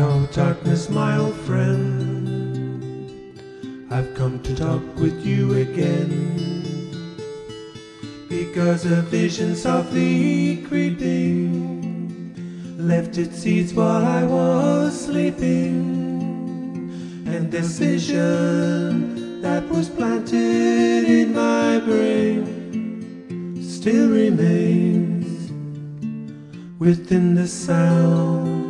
Hello, darkness, my old friend. I've come to talk with you again. Because a vision softly creeping left its seeds while I was sleeping. And this vision that was planted in my brain still remains within the sound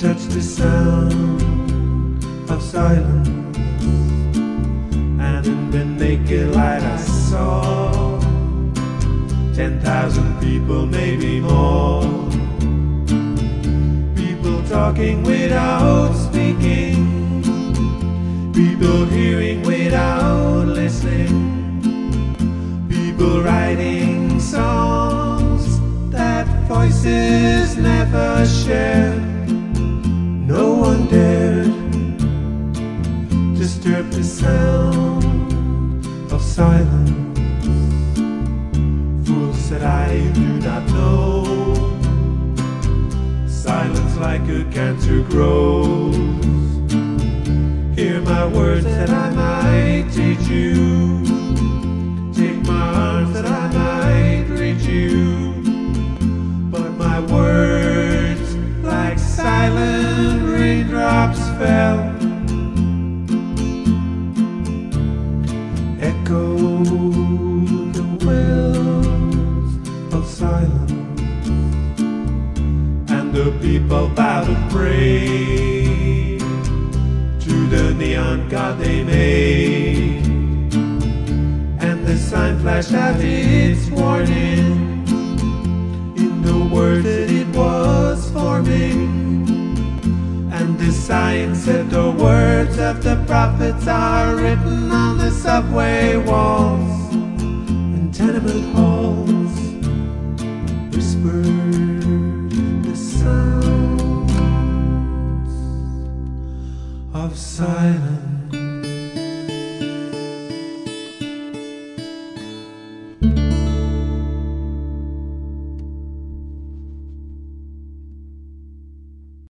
and touched the sound of silence. And in the naked light I saw ten thousand people, maybe more. People talking without speaking, people hearing without listening, people writing songs that voices never the sound of silence. Fool said I do not know. Silence like a cancer grows. Hear my words that I might teach you. People bow to pray. To the neon god they made, and the sign flashed out its warning. In the words that it was forming. And the sign said the words of the prophets are written on the subway walls of silence.